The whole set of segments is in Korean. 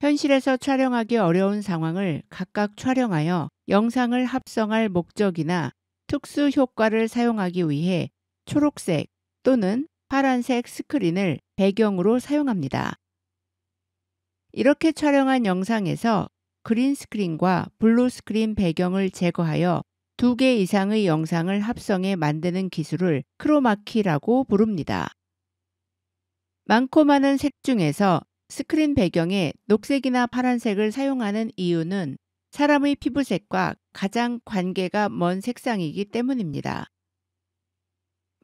현실에서 촬영하기 어려운 상황을 각각 촬영하여 영상을 합성할 목적이나 특수 효과를 사용하기 위해 초록색 또는 파란색 스크린을 배경으로 사용합니다. 이렇게 촬영한 영상에서 green screen과 blue screen 배경을 제거하여 두 개 이상의 영상을 합성해 만드는 기술을 크로마키라고 부릅니다. 많고 많은 색 중에서 스크린 배경에 녹색이나 파란색을 사용하는 이유는 사람의 피부색과 가장 관계가 먼 색상이기 때문입니다.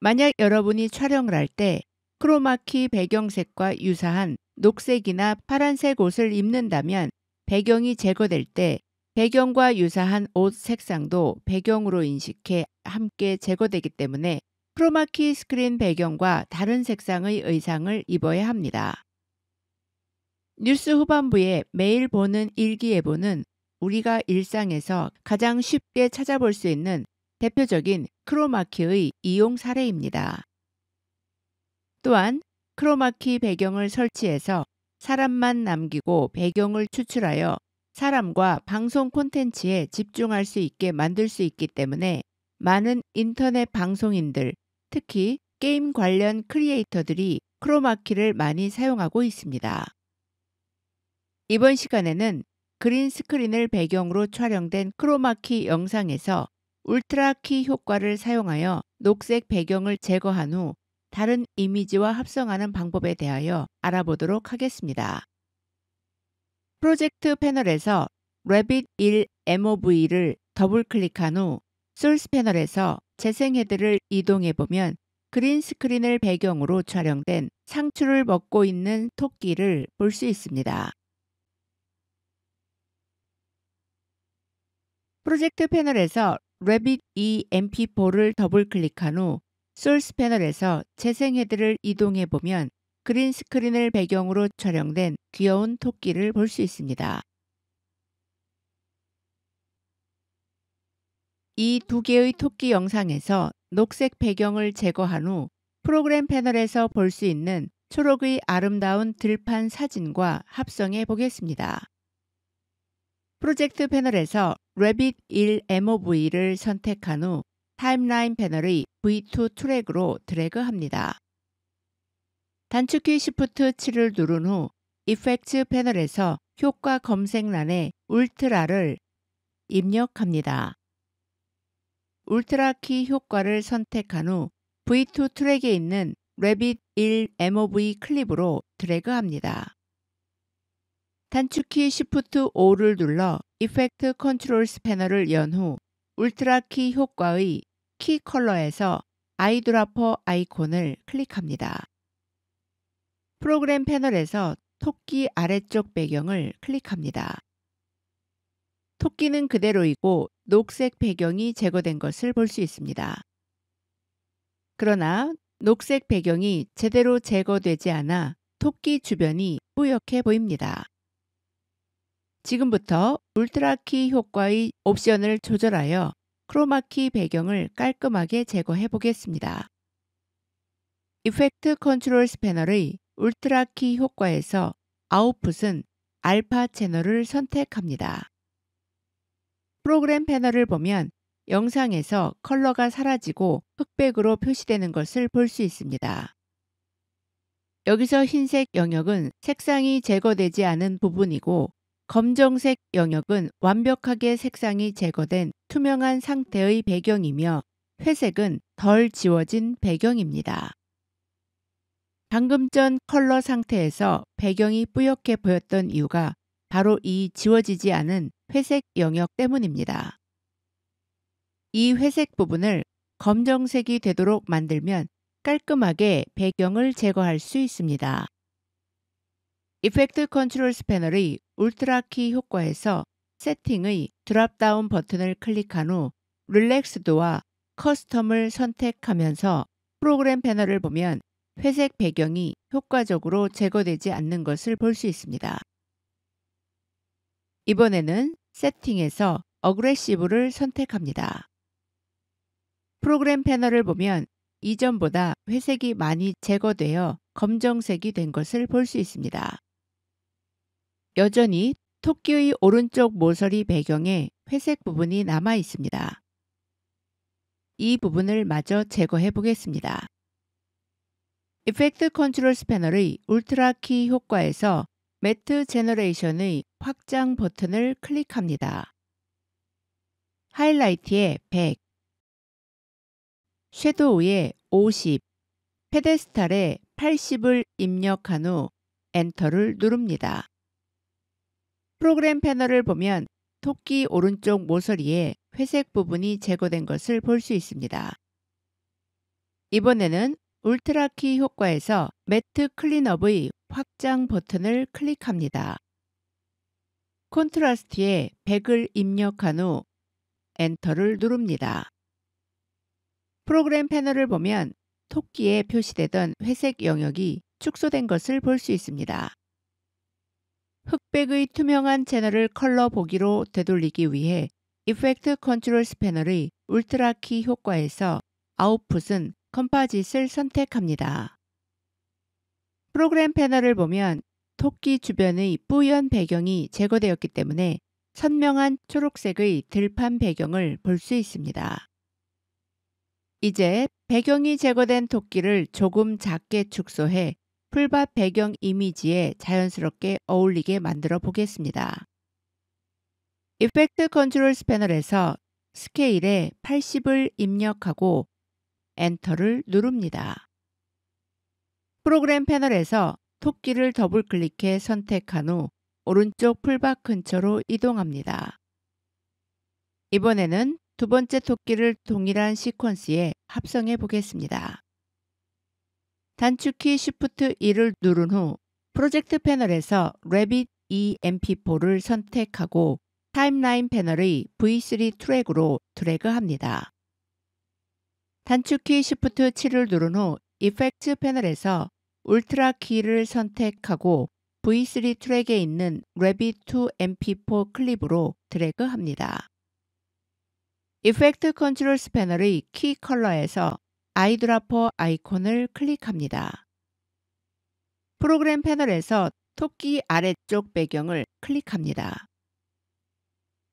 만약 여러분이 촬영을 할 때 크로마키 배경색과 유사한 녹색이나 파란색 옷을 입는다면 배경이 제거될 때 배경과 유사한 옷 색상도 배경으로 인식해 함께 제거되기 때문에 크로마키 스크린 배경과 다른 색상의 의상을 입어야 합니다. 뉴스 후반부에 매일 보는 일기예보는 우리가 일상에서 가장 쉽게 찾아볼 수 있는 대표적인 크로마키의 이용 사례입니다. 또한 크로마키 배경을 설치해서 사람만 남기고 배경을 추출하여 사람과 방송 콘텐츠에 집중할 수 있게 만들 수 있기 때문에 많은 인터넷 방송인들, 특히 게임 관련 크리에이터들이 크로마키를 많이 사용하고 있습니다. 이번 시간에는 green screen을 배경으로 촬영된 크로마키 영상에서 Ultra Key 효과를 사용하여 녹색 배경을 제거한 후 다른 이미지와 합성하는 방법에 대하여 알아보도록 하겠습니다. 프로젝트 패널에서 Rabbit 1 MOV를 더블 클릭한 후 소스 패널에서 재생 헤드를 이동해 보면 green screen을 배경으로 촬영된 상추를 먹고 있는 토끼를 볼 수 있습니다. 프로젝트 패널에서 Rabbit 2 MP4를 더블 클릭한 후 소스 패널에서 재생 헤드를 이동해 보면 green screen을 배경으로 촬영된 귀여운 토끼를 볼 수 있습니다. 이 두 개의 토끼 영상에서 녹색 배경을 제거한 후 프로그램 패널에서 볼 수 있는 초록의 아름다운 들판 사진과 합성해 보겠습니다. 프로젝트 패널에서 Rabbit 1 MOV를 선택한 후 타임라인 패널의 V2 트랙으로 드래그합니다. 단축키 Shift 7을 누른 후 effect 패널에서 효과 검색란에 Ultra를 입력합니다. Ultra Key 효과를 선택한 후 V2 트랙에 있는 Rabbit 1 MOV 클립으로 드래그합니다. 단축키 Shift 5를 눌러 Effect Controls 패널을 연 후 Ultra Key 효과의 Key Color에서 eyedropper 아이콘을 클릭합니다. 프로그램 패널에서 토끼 아래쪽 배경을 클릭합니다. 토끼는 그대로이고 녹색 배경이 제거된 것을 볼 수 있습니다. 그러나 녹색 배경이 제대로 제거되지 않아 토끼 주변이 뿌옇게 보입니다. 지금부터 Ultra Key 효과의 옵션을 조절하여 크로마키 배경을 깔끔하게 제거해 보겠습니다. Effect Controls 패널의 Ultra Key 효과에서 아웃풋은 알파 채널을 선택합니다. 프로그램 패널을 보면 영상에서 컬러가 사라지고 흑백으로 표시되는 것을 볼 수 있습니다. 여기서 흰색 영역은 색상이 제거되지 않은 부분이고 검정색 영역은 완벽하게 색상이 제거된 투명한 상태의 배경이며 회색은 덜 지워진 배경입니다. 방금 전 컬러 상태에서 배경이 뿌옇게 보였던 이유가 바로 이 지워지지 않은 회색 영역 때문입니다. 이 회색 부분을 검정색이 되도록 만들면 깔끔하게 배경을 제거할 수 있습니다. Effect Controls 패널의 Ultra Key 효과에서 Setting의 dropdown 버튼을 클릭한 후 Relaxed와 커스텀을 선택하면서 프로그램 패널을 보면 회색 배경이 효과적으로 제거되지 않는 것을 볼 수 있습니다. 이번에는 세팅에서 어그레시브를 선택합니다. 프로그램 패널을 보면 이전보다 회색이 많이 제거되어 검정색이 된 것을 볼 수 있습니다. 여전히 토끼의 오른쪽 모서리 배경에 회색 부분이 남아 있습니다. 이 부분을 마저 제거해 보겠습니다. Effect Controls 패널의 Ultra Key 효과에서 Matte Generation의 확장 버튼을 클릭합니다. Highlight에 100, Shadow에 50, Pedestal에 80을 입력한 후 Enter를 누릅니다. 프로그램 패널을 보면 토끼 오른쪽 모서리에 회색 부분이 제거된 것을 볼 수 있습니다. 이번에는 Ultra Key 효과에서 Matte Cleanup의 확장 버튼을 클릭합니다. Contrast에 100을 입력한 후 엔터를 누릅니다. 프로그램 패널을 보면 토끼에 표시되던 회색 영역이 축소된 것을 볼 수 있습니다. 흑백의 투명한 채널을 컬러 보기로 되돌리기 위해 Effect Controls 패널의 Ultra Key 효과에서 Output은 Composite을 선택합니다. 프로그램 패널을 보면 토끼 주변의 뿌연 배경이 제거되었기 때문에 선명한 초록색의 들판 배경을 볼 수 있습니다. 이제 배경이 제거된 토끼를 조금 작게 축소해 풀밭 배경 이미지에 자연스럽게 어울리게 만들어 보겠습니다. Effect Controls 패널에서 Scale에 80을 입력하고 엔터를 누릅니다. 프로그램 패널에서 토끼를 더블 클릭해 선택한 후 오른쪽 풀밭 근처로 이동합니다. 이번에는 두 번째 토끼를 동일한 시퀀스에 합성해 보겠습니다. 단축키 Shift 2를 누른 후 프로젝트 패널에서 Rabbit 2 MP4를 선택하고 타임라인 패널의 V3 트랙으로 드래그합니다. 단축키 Shift 7을 누른 후 Effect 패널에서 Ultra Key를 선택하고 V3 트랙에 있는 Rabbit 2 MP4 클립으로 드래그합니다. Effect Controls 패널의 Key Color에서 Eyedropper 아이콘을 클릭합니다. 프로그램 패널에서 토끼 아래쪽 배경을 클릭합니다.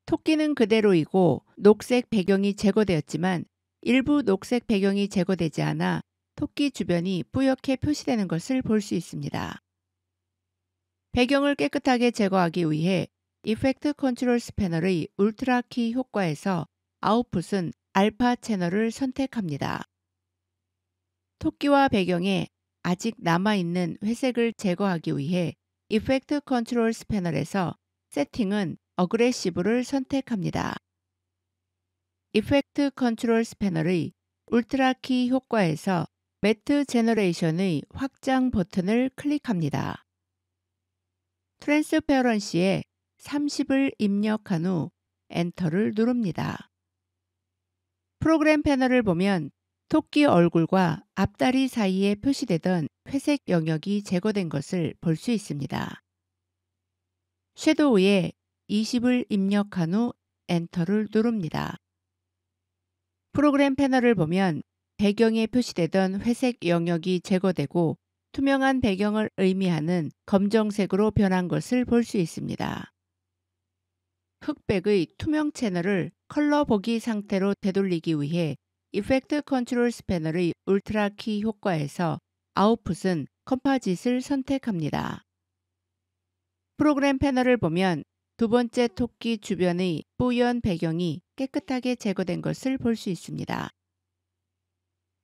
토끼는 그대로이고 녹색 배경이 제거되었지만 일부 녹색 배경이 제거되지 않아 토끼 주변이 뿌옇게 표시되는 것을 볼 수 있습니다. 배경을 깨끗하게 제거하기 위해 Effect Controls 패널의 Ultra Key 효과에서 Output은 Alpha Channel을 선택합니다. 토끼와 배경에 아직 남아있는 회색을 제거하기 위해 Effect Controls 패널에서 Setting은 Aggressive를 선택합니다. Effect Controls 패널의 Ultra Key 효과에서 Matte Generation의 확장 버튼을 클릭합니다. Transparency에 30을 입력한 후 엔터를 누릅니다. 프로그램 패널을 보면 토끼 얼굴과 앞다리 사이에 표시되던 회색 영역이 제거된 것을 볼 수 있습니다. 섀도우에 20을 입력한 후 엔터를 누릅니다. 프로그램 패널을 보면 배경에 표시되던 회색 영역이 제거되고 투명한 배경을 의미하는 검정색으로 변한 것을 볼 수 있습니다. 흑백의 투명 채널을 컬러 보기 상태로 되돌리기 위해 Effect Controls 패널의 Ultra Key 효과에서 Output은 Composite을 선택합니다. 프로그램 패널을 보면 두 번째 토끼 주변의 뿌연 배경이 깨끗하게 제거된 것을 볼 수 있습니다.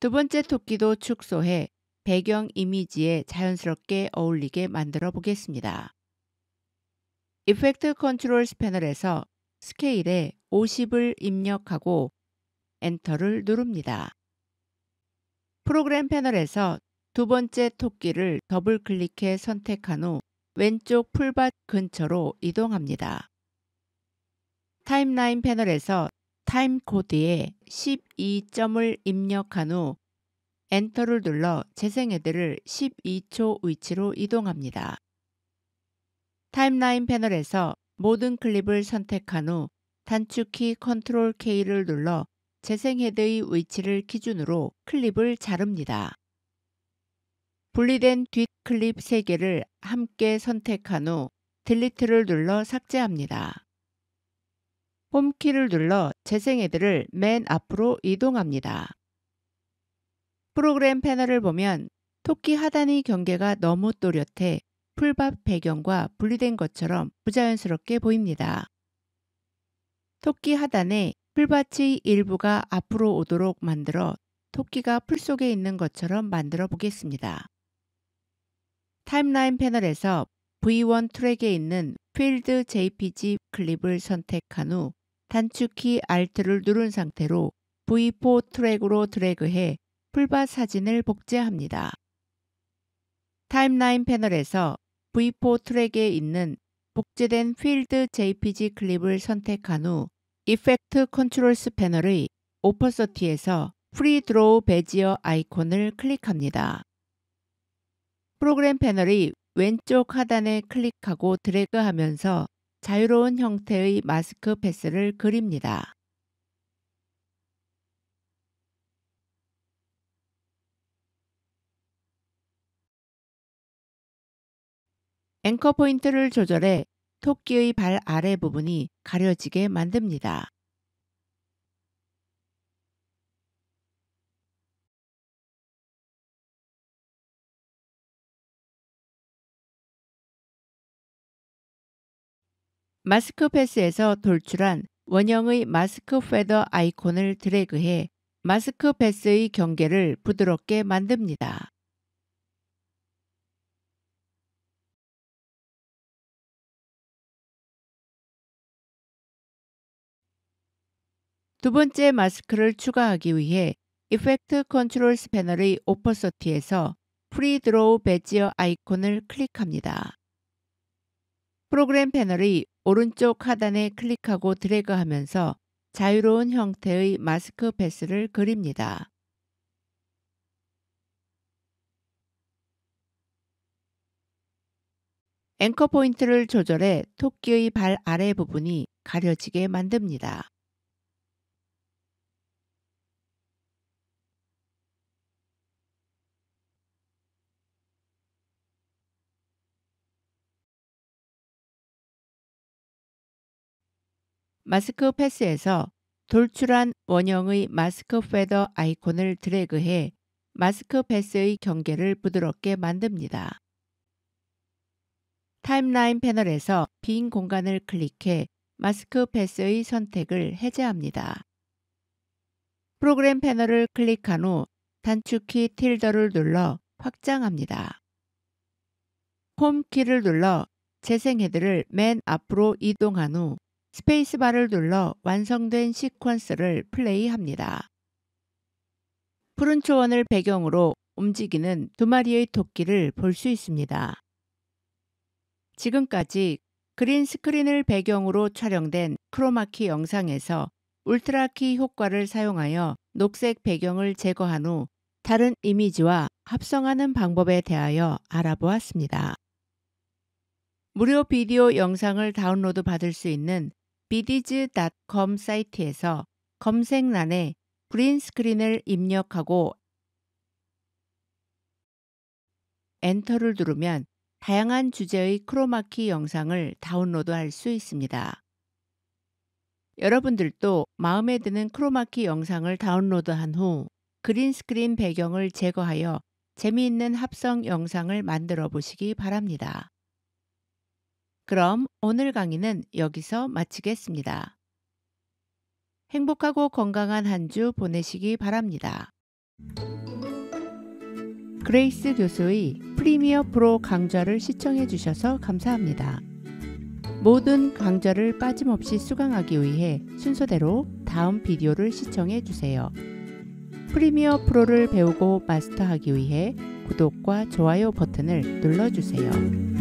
두 번째 토끼도 축소해 배경 이미지에 자연스럽게 어울리게 만들어 보겠습니다. Effect Controls 패널에서 Scale에 50을 입력하고 엔터를 누릅니다. 프로그램 패널에서 두 번째 토끼를 더블 클릭해 선택한 후 왼쪽 풀밭 근처로 이동합니다. 타임라인 패널에서 타임 코드에 12점을 입력한 후 엔터를 눌러 재생헤드를 12초 위치로 이동합니다. 타임라인 패널에서 모든 클립을 선택한 후 단축키 Control K를 눌러 재생 헤드의 위치를 기준으로 클립을 자릅니다. 분리된 뒷 클립 3개를 함께 선택한 후 Delete를 눌러 삭제합니다. 홈키를 눌러 재생헤드를 맨 앞으로 이동합니다. 프로그램 패널을 보면 토끼 하단의 경계가 너무 또렷해 풀밭 배경과 분리된 것처럼 부자연스럽게 보입니다. 토끼 하단에 풀밭의 일부가 앞으로 오도록 만들어 토끼가 풀 속에 있는 것처럼 만들어 보겠습니다. 타임라인 패널에서 V1 트랙에 있는 Field JPG 클립을 선택한 후 단축키 Alt를 누른 상태로 V4 트랙으로 드래그해 풀밭 사진을 복제합니다. 타임라인 패널에서 V4 트랙에 있는 복제된 Field JPG 클립을 선택한 후 Effect Controls 패널의 Opacity에서 Free Draw Bezier 아이콘을 클릭합니다. 프로그램 패널의 왼쪽 하단에 클릭하고 드래그하면서 자유로운 형태의 마스크 패스를 그립니다. 앵커 포인트를 조절해 토끼의 발 아래 부분이 가려지게 만듭니다. Mask Path에서 돌출한 원형의 Mask Feather 아이콘을 드래그해 Mask Path의 경계를 부드럽게 만듭니다. 두 번째 마스크를 추가하기 위해 Effect Controls 패널의 Opacity에서 Free Draw Bezier 아이콘을 클릭합니다. 프로그램 패널의 오른쪽 하단에 클릭하고 드래그하면서 자유로운 형태의 마스크 패스를 그립니다. 앵커 포인트를 조절해 토끼의 발 아래 부분이 가려지게 만듭니다. 마스크 path에서 돌출한 원형의 마스크 feather 아이콘을 드래그해 마스크 path의 경계를 부드럽게 만듭니다. 타임라인 패널에서 빈 공간을 클릭해 마스크 path의 선택을 해제합니다. 프로그램 패널을 클릭한 후 단축키 tilde를 눌러 확장합니다. home키를 눌러 재생 헤드를 맨 앞으로 이동한 후 스페이스바를 눌러 완성된 시퀀스를 플레이합니다. 푸른 초원을 배경으로 움직이는 두 마리의 토끼를 볼 수 있습니다. 지금까지 green screen을 배경으로 촬영된 크로마키 영상에서 Ultra Key 효과를 사용하여 녹색 배경을 제거한 후 다른 이미지와 합성하는 방법에 대하여 알아보았습니다. 무료 비디오 영상을 다운로드 받을 수 있는 Videezy.com 사이트에서 검색란에 green screen을 입력하고 엔터를 누르면 다양한 주제의 크로마키 영상을 다운로드할 수 있습니다. 여러분들도 마음에 드는 크로마키 영상을 다운로드한 후 green screen 배경을 제거하여 재미있는 합성 영상을 만들어 보시기 바랍니다. 그럼 오늘 강의는 여기서 마치겠습니다. 행복하고 건강한 한 주 보내시기 바랍니다. 그레이스 교수의 프리미어 프로 강좌를 시청해 주셔서 감사합니다. 모든 강좌를 빠짐없이 수강하기 위해 순서대로 다음 비디오를 시청해 주세요. 프리미어 프로를 배우고 마스터하기 위해 구독과 좋아요 버튼을 눌러주세요.